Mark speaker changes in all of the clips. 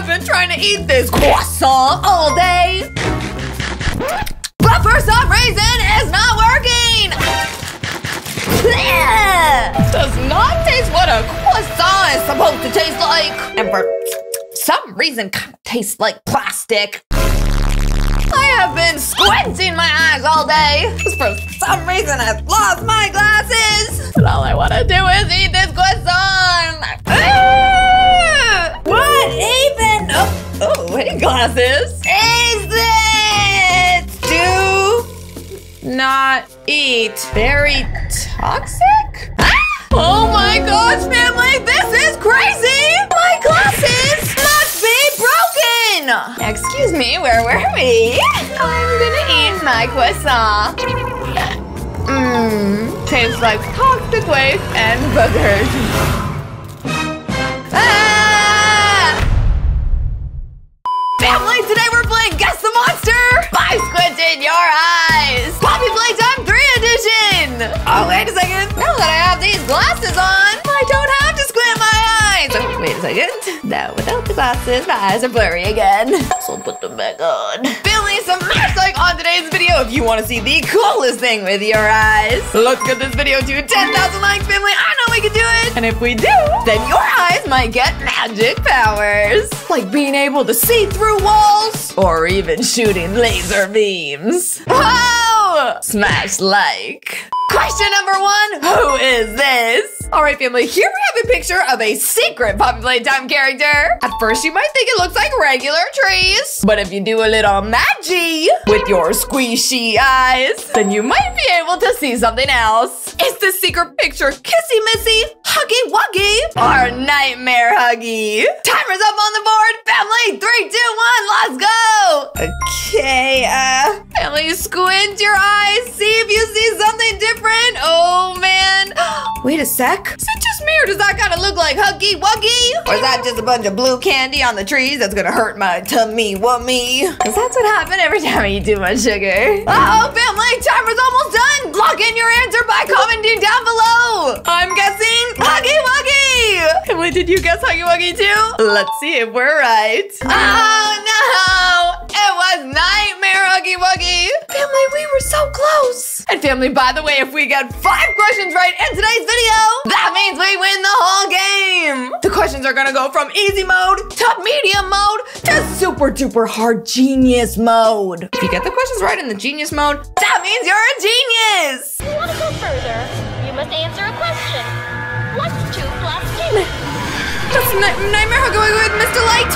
Speaker 1: have been trying to eat this croissant all day. But for some reason, it's not working. Does not taste what a croissant is supposed to taste like. And for some reason, kind of tastes like plastic. I have been squinting my eyes all day. For some reason, I've lost my glasses. And all I want to do is eat this croissant. Ah! What even? Oh, oh, any glasses? Is this do not eat? Very toxic? Ah! Oh my gosh, family, this is crazy! My glasses must be broken! Excuse me, where were we? I'm gonna eat my croissant. Mmm, tastes like toxic waste and boogers. Ah! Today we're playing Guess the Monster by Squint in Your Eyes! Poppy Playtime 3 Edition! Oh, wait a second. Now that I have these glasses on, I don't have to squint my eyes. Oh, wait a second. Now, without the glasses, my eyes are blurry again. So put them back on. Family, smash like on today's video if you want to see the coolest thing with your eyes. Let's get this video to 10,000 likes, family. I know we can do it. And if we do, then your eyes might get magic powers. Like being able to see through walls or even shooting laser beams. Wow! Smash like. Question number one, who is this? All right, family, here we have a picture of a secret Poppy Playtime character. At first, you might think it looks like regular trees, but if you do a little magi with your squishy eyes, then you might be able to see something else. It's the secret picture Kissy Missy, Huggy Wuggy, or Nightmare Huggy? Timer's up on the board, family. Three, two, one, let's go. Okay, uh, family, squint your eyes, see if you see something different. Oh man. Wait a sec. Is it just me or does that kind of look like Huggy Wuggy? Or is that just a bunch of blue candy on the trees that's gonna hurt my tummy wummy? Cause that's what happens every time I eat too much sugar. Uh oh, family, timer's almost done. Lock in your answer by commenting down below. I'm guessing Huggy Wuggy. Family, did you guess Huggy Wuggy too? Let's see if we're right. Oh no, it was Nightmare Huggy Wuggy. Family, we were so close. And family, by the way, if we get five questions right in today's video, that means we win the whole game. The questions are gonna go from easy mode to medium mode to super duper hard genius mode. If you get the questions right in the genius mode, that means you're a genius.
Speaker 2: If you want to go further, you must answer a question.
Speaker 1: That's Ni- Nightmare Wuggy with Mr. Light.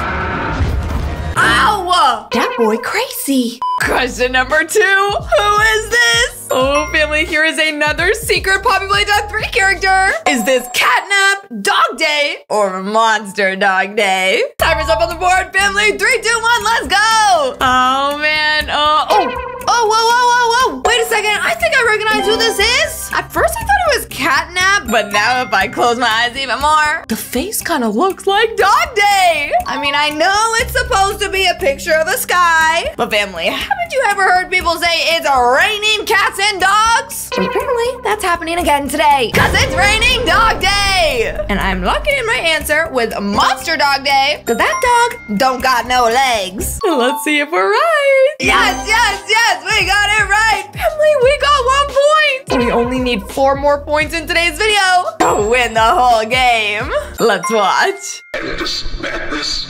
Speaker 1: Ow! That boy crazy. Question number two. Who is this? Oh, family, here is another secret Poppy Playtime 3 character. Is this Catnap, Dog Day, or Monster Dog Day? Timer's up on the board, family. Three, two, one, let's go. Oh, man. Uh, oh, Oh, whoa, whoa, whoa, whoa. Wait a second. I think I recognize who this is. At first, I thought it was Catnap, but now if I close my eyes even more, the face kind of looks like Dog Day. I mean, I know it's supposed to be a picture of the sky, but family, haven't you ever heard people say it's raining cats and dogs? Well, apparently, that's happening again today, because it's raining Dog Day. And I'm locking in my answer with Monster Dog Day, because that dog don't got no legs. Let's see if we're right. Yes, yes, yes, we got it right. Family, we got one point. We only need four more points in today's video to win the whole game. Let's watch.
Speaker 3: And this madness,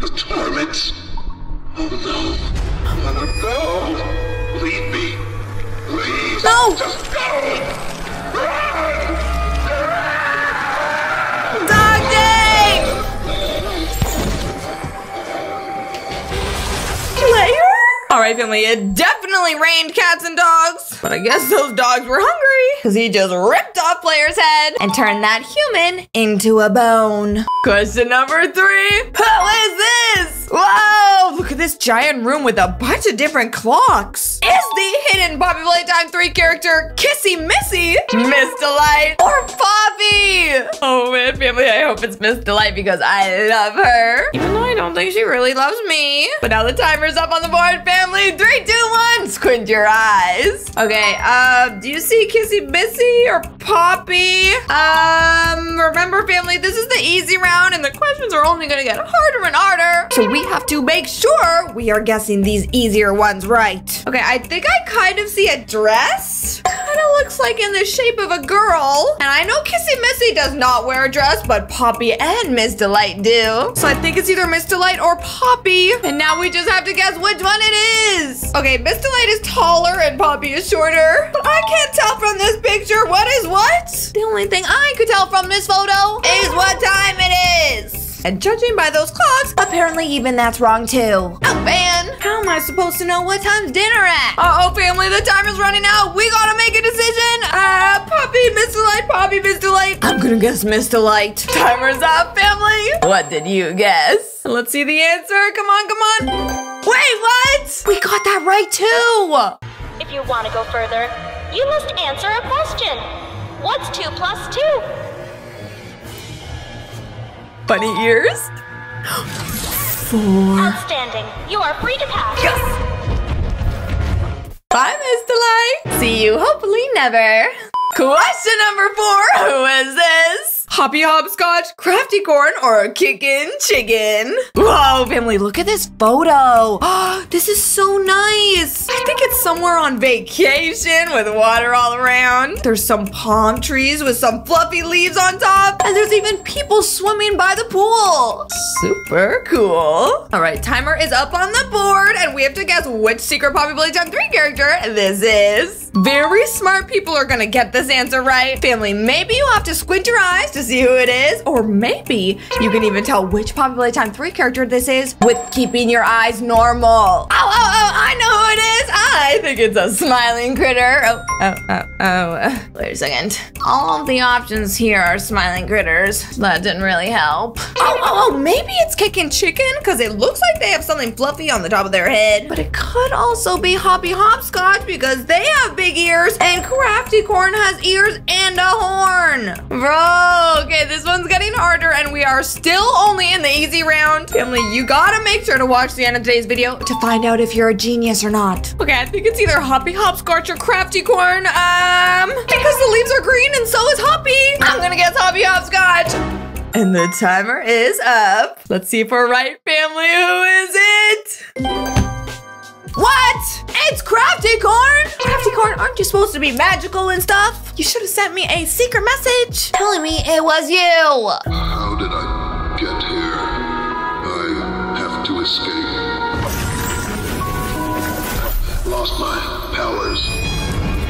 Speaker 3: the torments. Oh no. No. Leave me. Please.
Speaker 1: No.
Speaker 3: Just go. Run.
Speaker 1: All right, family, it definitely rained cats and dogs. But I guess those dogs were hungry because he just ripped off Player's head and turned that human into a bone. Question number three Who is this? Whoa, look at this giant room with a bunch of different clocks. Is the hidden Poppy Playtime 3 character Kissy Missy, Miss Delight, or Poppy? Oh man, family, I hope it's Miss Delight because I love her. Even though I don't think she really loves me. But now the timer's up on the board, family. Three, two, one. Squint your eyes. Okay, uh, do you see Kissy Missy or Poppy? Um, remember, family, this is the easy round and the questions are only gonna get harder and harder. So we have to make sure we are guessing these easier ones right. Okay, I think I kind of see a dress. Kind of looks like in the shape of a girl. And I know Kissy Missy does not wear a dress, but Poppy and Miss Delight do. So I think it's either Miss Delight or Poppy. And now we just have to guess which one it is. Okay, Miss Delight is taller and Poppy is shorter. But I can't tell from this picture what is what. The only thing I could tell from this photo is what time it is. And judging by those clocks, apparently even that's wrong too. Oh am I supposed to know what time's dinner at? Uh-oh, family, the timer's running out. We gotta make a decision. Uh, Poppy, Miss Delight, Poppy, Miss Delight. I'm gonna guess Miss Delight. Timer's up, family. What did you guess? Let's see the answer. Come on, come on. Wait, what? We got that right too.
Speaker 2: If you want to go further, you must answer a question. What's 2 plus 2?
Speaker 1: Bunny ears? Four.
Speaker 2: Outstanding. You are free to pass.
Speaker 1: Yes! Bye, Miss Delight. See you hopefully never. Question number four. Who is this? Hoppy Hopscotch, Crafty Corn, or a Kickin' Chicken? Whoa, family, look at this photo. this is so nice. I think it's somewhere on vacation with water all around. There's some palm trees with some fluffy leaves on top. And there's even people swimming by the pool. Super cool. All right, timer is up on the board and we have to guess which Secret Poppy Playtime 3 character this is. Very smart people are gonna get this answer right. Family, maybe you have to squint your eyes to see who it is, or maybe you can even tell which Poppy Playtime 3 character this is with keeping your eyes normal. Oh, oh, oh, I know who it is. I think it's a smiling critter. Oh, oh, oh, oh. Wait a second. All of the options here are smiling critters. That didn't really help. Oh, oh, oh, maybe it's kicking chicken because it looks like they have something fluffy on the top of their head. But it could also be Hoppy Hopscotch because they have big ears and Crafty Corn has ears and a horn. Bro, okay, this one's getting harder and we are still only in the easy round. Family, you gotta make sure to watch the end of today's video to find out if you're a genius or not. Okay, I think it's either Hoppy Hopscotch or Crafty Corn. Um, because the leaves are green and so is Hoppy. I'm gonna guess Hoppy Hopscotch. And the timer is up. Let's see if we're right, family. Who is it? What? It's Crafty Corn! Crafty Corn, aren't you supposed to be magical and stuff? You should have sent me a secret message telling me it was you.
Speaker 3: How did I get here? I have to escape. Lost my powers.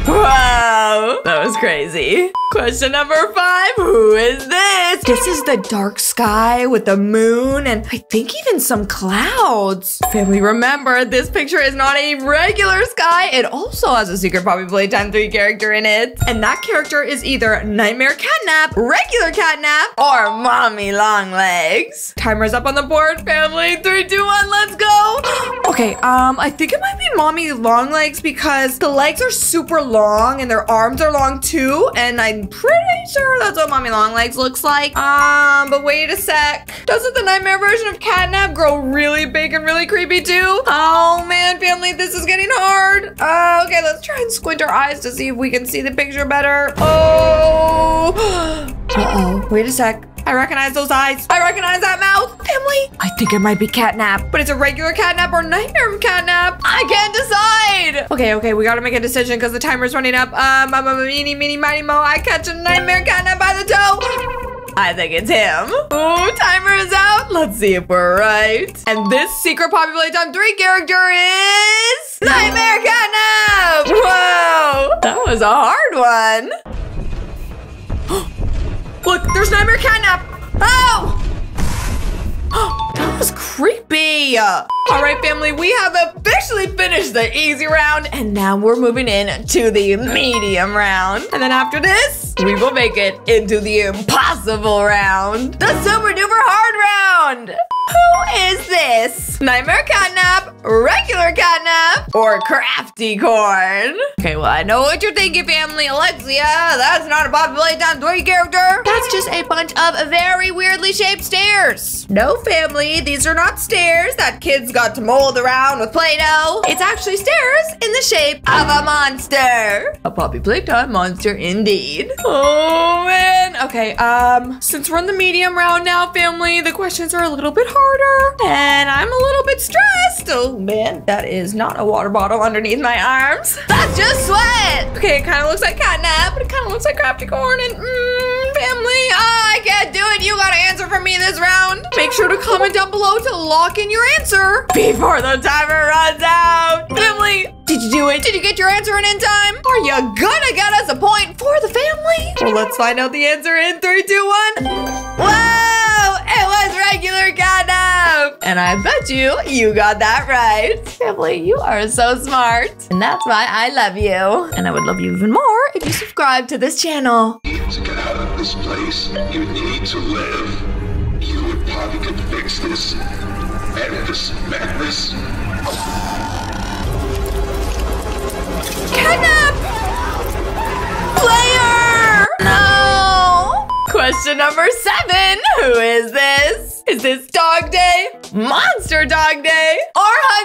Speaker 1: Wow, that was crazy. Question number five, who is this? This is the dark sky with the moon and I think even some clouds. Family, remember, this picture is not a regular sky. It also has a Secret Poppy Playtime 3 character in it. And that character is either Nightmare Catnap, regular Catnap, or Mommy Longlegs. Timer's up on the board, family. Three, two, one, let's go. okay, um, I think it might be Mommy Longlegs because the legs are super long and their arms are long too. And I'm pretty sure that's what Mommy Longlegs looks like. Um, but wait a sec. Doesn't the nightmare version of Catnap grow really big and really creepy too? Oh man, family, this is getting hard. Uh, okay, let's try and squint our eyes to see if we can see the picture better. Oh, uh-oh, wait a sec. I recognize those eyes. I recognize that mouth. Family, I think it might be catnap, but it's a regular catnap or nightmare catnap. I can't decide. Okay, okay, we gotta make a decision because the timer's running up. Um, I'm a meeny, meeny, mighty, mo. I catch a nightmare catnap by the toe. I think it's him. Ooh, timer is out. Let's see if we're right. And this secret Poppy Playtime 3 character is... Nightmare Catnap! Whoa! That was a hard one. Look, there's Nightmare Catnap! Oh! that was creepy! All right, family, we have officially finished the easy round, and now we're moving in to the medium round. And then after this, we will make it into the impossible round, the super duper hard round. Who is this? Nightmare Catnap, regular Catnap, or crafty corn? Okay, well, I know what you're thinking, family. Alexia, that's not a Poppy Playtime 3 character. That's just a bunch of very weirdly shaped stairs. No, family, these are not stairs that kids got to mold around with Play-Doh. It's actually stairs in the shape of a monster. A Poppy Playtime monster indeed. Oh, man. Okay, um, since we're in the medium round now, family, the questions are a little bit harder. And I'm a little bit stressed. Oh, man, that is not a water bottle underneath my arms. That's just sweat. Okay, it kind of looks like catnap, but it kind of looks like crafty corn and mmm, family. I can't do it. You gotta answer for me this round. Make sure to comment down below to lock in your answer before the timer runs out. Family, did you do it? Did you get your answer in in time? Are you gonna get us a point for the family? Well, let's find out the answer in three, two, one. Whoa! It was regular catnap! And I bet you, you got that right. Family, you are so smart. And that's why I love you. And I would love you even more if you subscribe to this channel.
Speaker 3: To get out of this place. You need to live. You and Poppy can fix this. Madness.
Speaker 1: Catnap! Player! No! Question number seven. Who is this? Is this Dog Day, Monster Dog Day, or!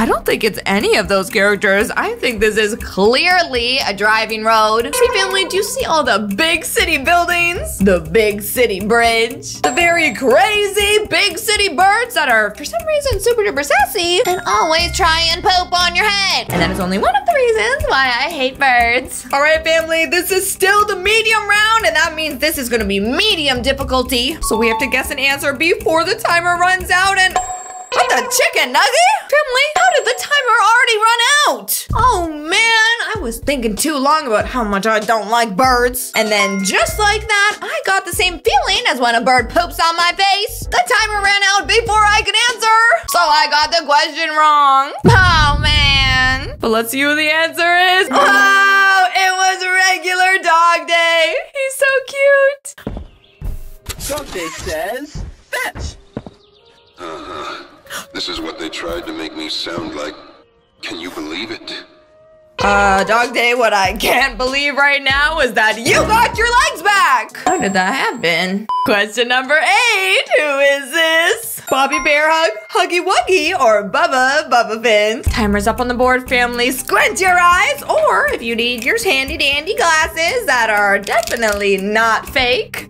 Speaker 1: I don't think it's any of those characters. I think this is clearly a driving road. Family, do you see all the big city buildings? The big city bridge? The very crazy big city birds that are, for some reason, super duper sassy and always try and poop on your head. And that is only one of the reasons why I hate birds. All right, family, this is still the medium round, and that means this is gonna be medium difficulty. So we have to guess an answer before the timer runs out and... What the chicken nugget? Family, how did the timer already run out? Oh man, I was thinking too long about how much I don't like birds. And then just like that, I got the same feeling as when a bird poops on my face. The timer ran out before I could answer. So I got the question wrong. Oh man. But let's see who the answer is. Oh, it was regular dog day. He's so cute.
Speaker 4: Something says fetch. Uh-huh.
Speaker 3: This is what they tried to make me sound like. Can you believe it?
Speaker 1: Uh, Dog Day, what I can't believe right now is that you got your legs back! How did that happen? Question number eight, who is this? Bobby Bear Hug, Huggy Wuggy, or Bubba Bubbaphant? Timer's up on the board, family. Squint your eyes, or if you need your handy dandy glasses that are definitely not fake,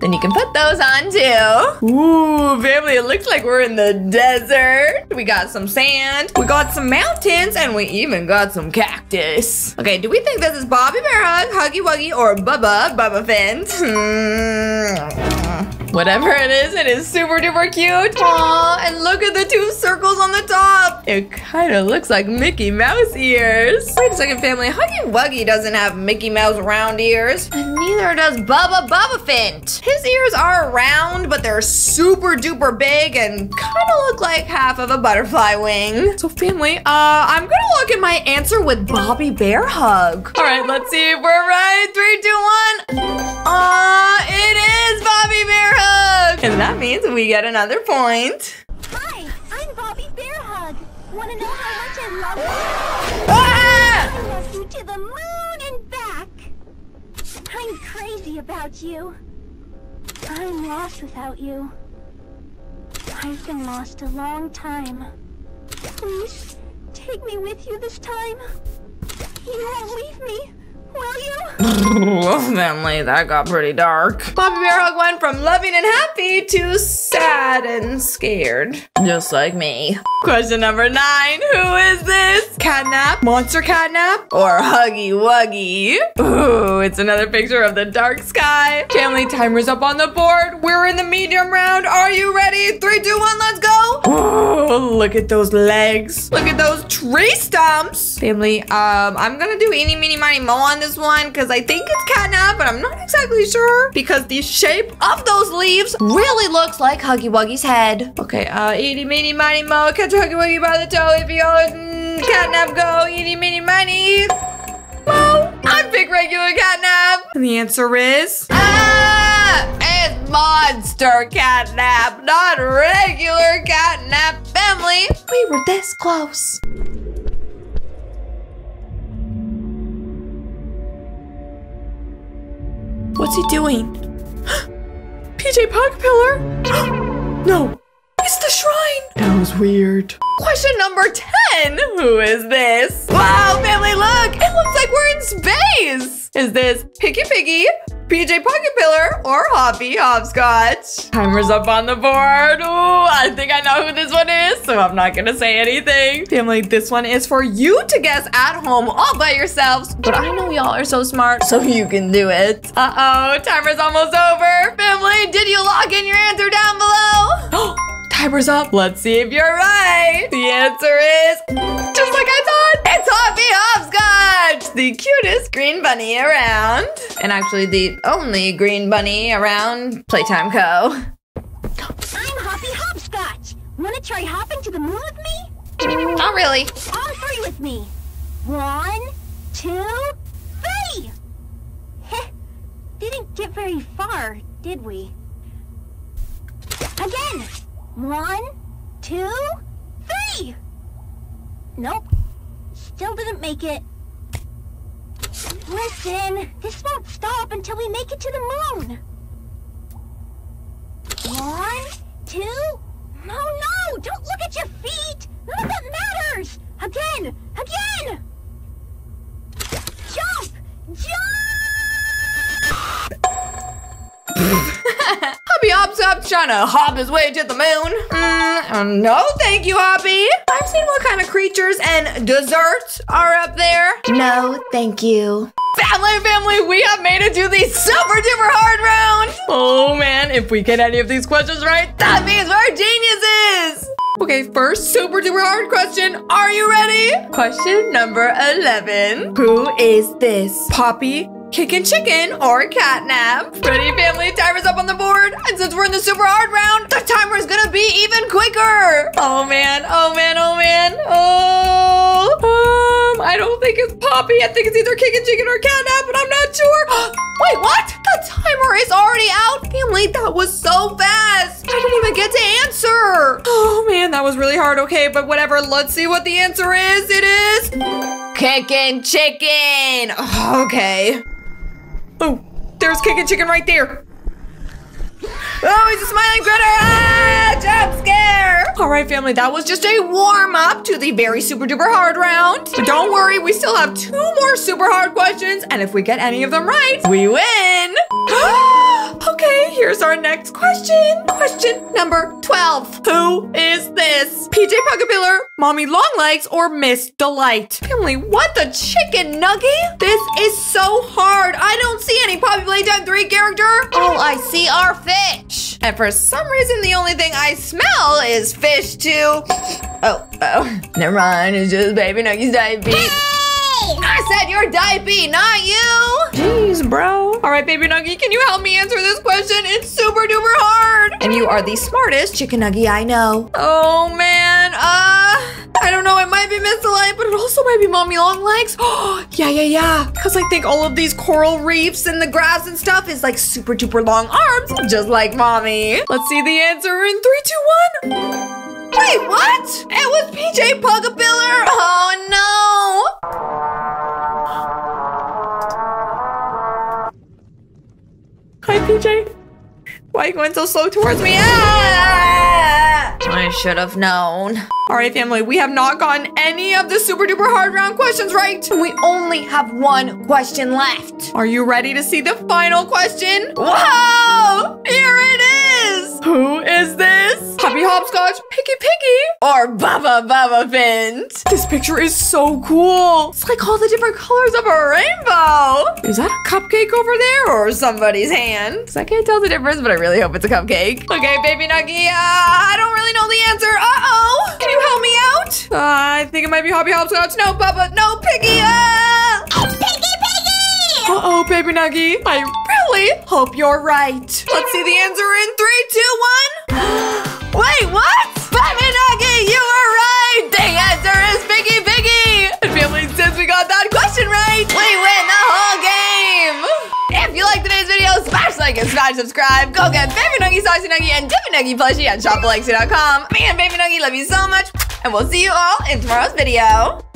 Speaker 1: then you can put those on too. Ooh, family, it looks like we're in the desert. We got some sand, we got some mountains, and we even got some cactus. Okay, do we think this is Bobby Bear Hug, Huggy Wuggy, or Bubba Bubbaphant? Hmm. Whatever it is, it is super duper cute. Aw, and look at the two circles on the top. It kind of looks like Mickey Mouse ears. Wait a second, family. Huggy Wuggy doesn't have Mickey Mouse round ears, and neither does Bubba Bubbaphant. His ears are round, but they're super duper big and kind of look like half of a butterfly wing. So, family, uh, I'm gonna look at my answer with Bobby Bear Hug. All right, let's see if we're right. Three, two, one. Uh, it is Bobby Bear Hug. And that means we get another point.
Speaker 5: Hi, I'm Bobby Bear Hug. Wanna know how much I love you?
Speaker 1: Ah!
Speaker 5: I love you to the moon and back. I'm crazy about you. I'm lost without you. I've been lost a long time. Please, take me with you this time. You won't leave me, will you?
Speaker 1: Well, family, that got pretty dark. Bobby Bear Hug went from loving and happy to sad and scared. Just like me. Question number nine. Who is this? Catnap? Monster Catnap? Or Huggy Wuggy? Ooh, it's another picture of the dark sky. Family timer's up on the board. We're in the medium round. Are you ready? Three, two, one, let's go. Ooh, look at those legs. Look at those tree stumps. Family, um, I'm gonna do eeny, meeny, miny, mo on this one because I think it's catnap, but I'm not exactly sure because the shape of those leaves really looks like Huggy Wuggy's head. Okay, uh, eeny, meeny, miny, mo, catch Huggy Wuggy by the toe if you all mm, catnap go, eeny, meeny, miny. Mo, I pick regular catnap. And the answer is ah, it's monster catnap, not regular catnap family. We were this close. What's he doing? PJ Pillar? no, it's the shrine. That was weird. Question number 10. Who is this? Wow, family, look. It looks like we're in space. Is this Picky Piggy, PJ Pug-a-Pillar, or Hoppy Hopscotch? Timer's up on the board. Ooh, I think I know who this one is, so I'm not gonna say anything. Family, this one is for you to guess at home all by yourselves. But I know y'all are so smart, so you can do it. Uh-oh, timer's almost over. Family, did you log in your answer down below? Timer's up. Let's see if you're right. The answer is the cutest green bunny around. And actually the only green bunny around Playtime Co.
Speaker 5: I'm Hoppy Hopscotch. Wanna try hopping to the moon with me?
Speaker 1: Not really.
Speaker 5: All three with me. One, two, three! Heh, Didn't get very far, did we? Again! One, two, three! Nope. Still didn't make it. Listen, this won't stop until we make it to the moon. One, two. No, no! Don't look at your feet! None of that matters! Again! Again!
Speaker 1: Hoppy up trying to hop his way to the moon. Mm, uh, no, thank you, Hoppy. I've seen what kind of creatures and desserts are up there. No, thank you. Family, family, we have made it to the super duper hard round. Oh man, if we get any of these questions right, that means we're geniuses. Okay, first super duper hard question. Are you ready? Question number 11. Who is this? Poppy, Kickin' chicken or catnap. Ready, family? Timer's up on the board. And since we're in the super hard round, the timer is gonna be even quicker. Oh man, oh man, oh man. Oh, um, I don't think it's Poppy. I think it's either kickin' chicken or catnap, but I'm not sure. Wait, what? The timer is already out. Family, that was so fast. I didn't even get to answer. Oh man, that was really hard. Okay, but whatever. Let's see what the answer is. It is kickin' chicken. Okay. Oh, there's kicking chicken right there. Oh, he's a smiling critter! Ah, jump scare! All right, family, that was just a warm up to the very super duper hard round. But don't worry, we still have two more super hard questions, and if we get any of them right, we win! okay, here's our next question. Question number 12. Who is this? PJ Pug-a-Pillar, Mommy Longlegs, or Miss Delight? Family, what the chicken nugget? This is so hard. I don't see any Poppy Playtime 3 character. All I see are fish. And for some reason, the only thing I smell is fish too. Oh, oh, never mind. It's just Baby Nugget's diabetes. I said you're diabetes, not you. Jeez, bro. All right, Baby Nugget, can you help me answer this question? It's super duper hard. And you are the smartest chicken nugget I know. Oh man, uh, I don't know. It might be Miss but it also might be Mommy Longlegs. Oh, yeah, yeah, yeah. Because I think all of these coral reefs and the grass and stuff is like super duper long arms, just like Mommy. Let's see the answer in three, two, one. Wait, what? It was PJ Pug-a-Pillar. Oh no. Hi, PJ. Why are you going so slow towards me? Ah! I should have known. All right, family, we have not gotten any of the super duper hard round questions right. We only have one question left. Are you ready to see the final question? Whoa! Here it is! Who is this? Hoppy Hopscotch, Picky Piggy, or Bubba Bubbaphant? This picture is so cool. It's like all the different colors of a rainbow. Is that a cupcake over there or somebody's hand? I can't tell the difference, but I really hope it's a cupcake. Okay, baby Nuggy, uh, I don't really know the answer. Uh-oh. Can you help me out? Uh, I think it might be Hoppy Hopscotch. No, Baba, No, Piggy. Uh...
Speaker 5: It's Picky Piggy!
Speaker 1: Uh-oh, baby Nuggy. I really hope you're right. Let's see the answer in three, two, one. Wait, what? Baby Nuggy, you were right. The answer is Picky Piggy. And family, since we got that question right, we win the whole game. If you like today's video, smash like and smash subscribe. Go get Baby Nuggy, Saucy Nuggy, and Dippy Nuggy plushie at shopalexia.com. Me and Baby Nuggy love you so much, and we'll see you all in tomorrow's video.